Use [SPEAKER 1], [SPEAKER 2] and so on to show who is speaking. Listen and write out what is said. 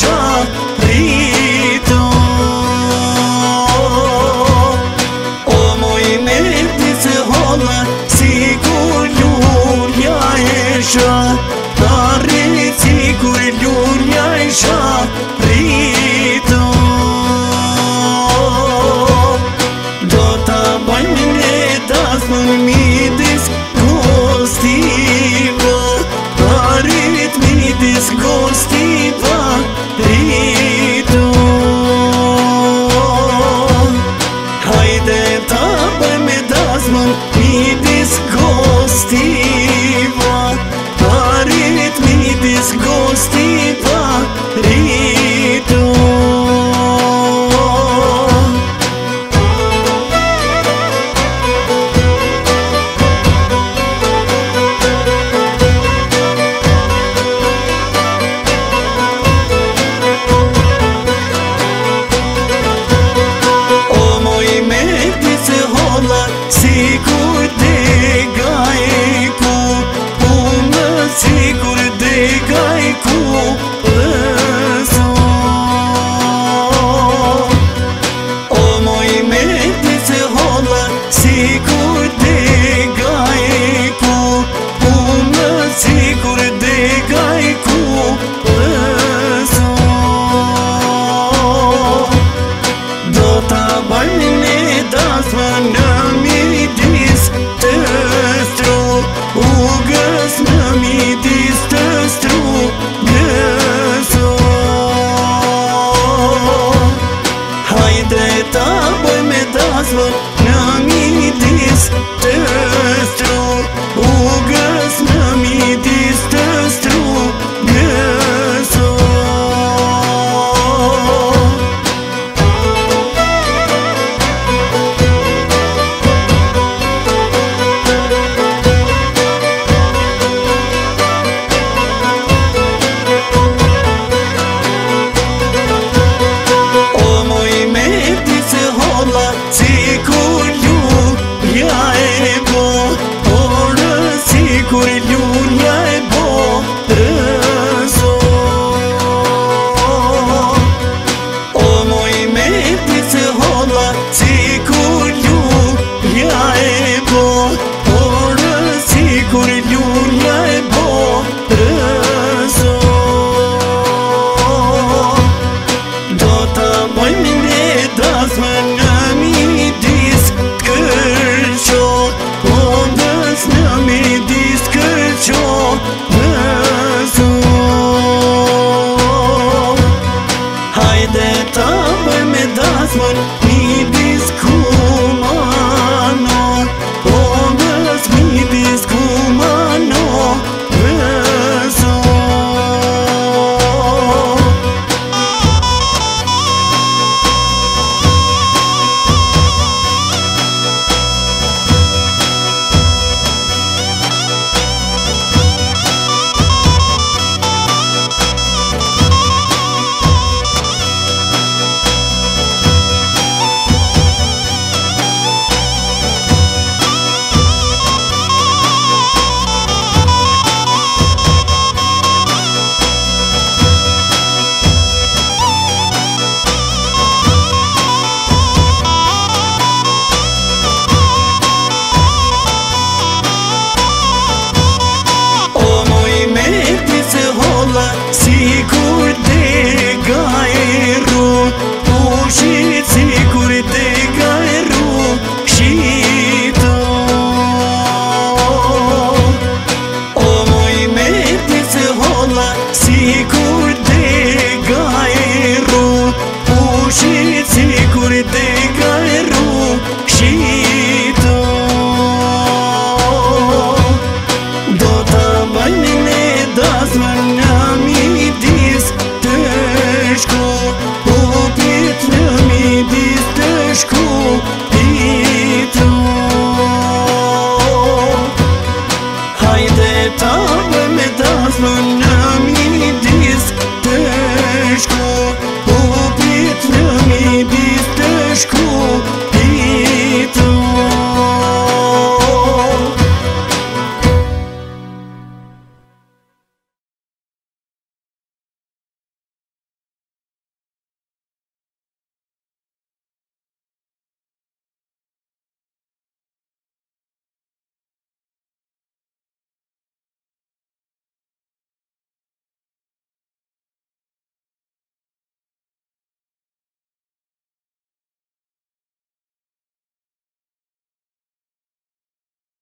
[SPEAKER 1] çan prito o mo inë ti se hola sikunju e shan disgusting basement. Cruz.